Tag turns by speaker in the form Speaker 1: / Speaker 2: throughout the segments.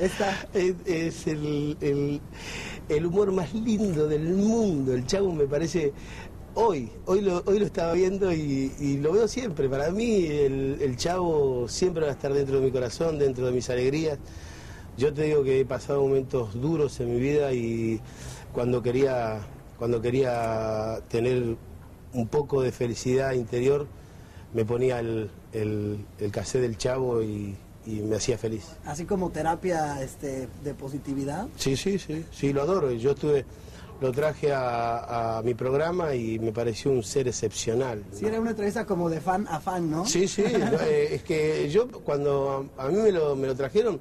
Speaker 1: Esta.
Speaker 2: Es, el, el- humor más lindo del mundo. El chavo me parece. Hoy, hoy lo, hoy lo estaba viendo y, lo veo siempre. Para mí, el, el chavo siempre va a estar dentro de mi corazón, dentro de mis alegrías. Yo te digo que he pasado momentos duros en mi vida y cuando quería, cuando quería tener un poco de felicidad interior, me ponía el, el, el del chavo y, y me hacía feliz.
Speaker 1: Así como terapia este, de positividad.
Speaker 2: Sí, sí, sí, sí, lo adoro. Yo estuve, lo traje a, a mi programa y me pareció un ser excepcional.
Speaker 1: Sí, era una entrevista como de fan a fan, ¿no?
Speaker 2: Sí, sí, no, eh, es que yo cuando a, a mí me lo, me lo trajeron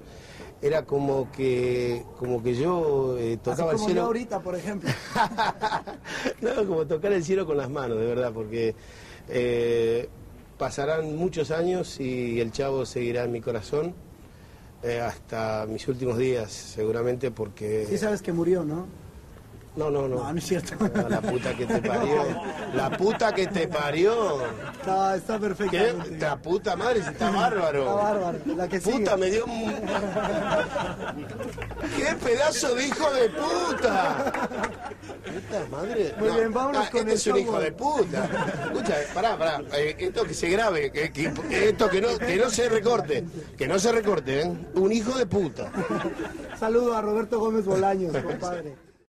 Speaker 2: era como que como que yo eh,
Speaker 1: Así
Speaker 2: tocaba el
Speaker 1: como yo
Speaker 2: cielo.
Speaker 1: ahorita, por ejemplo.
Speaker 2: no, como tocar el cielo con las manos, de verdad, porque eh, pasarán muchos años y el chavo seguirá en mi corazón eh, hasta mis últimos días, seguramente, porque...
Speaker 1: Sí sabes que murió, ¿no?
Speaker 2: No, no, no.
Speaker 1: No, no es cierto.
Speaker 2: No, la puta que te parió. La puta que te parió.
Speaker 1: No, está perfecto.
Speaker 2: ¿Qué? La puta madre, si está bárbaro.
Speaker 1: Está bárbaro. La que sigue.
Speaker 2: Puta, me dio un... ¡Qué pedazo de hijo de puta! Puta madre.
Speaker 1: Muy bien, vámonos
Speaker 2: ah,
Speaker 1: con
Speaker 2: este
Speaker 1: el
Speaker 2: es un hijo de puta. Escucha, pará, pará. eh, esto que se grabe, que, que- esto que no, que no se recorte. Que no se recorte, ¿eh? Un hijo de puta.
Speaker 1: Saludo a Roberto Gómez Bolaños, compadre.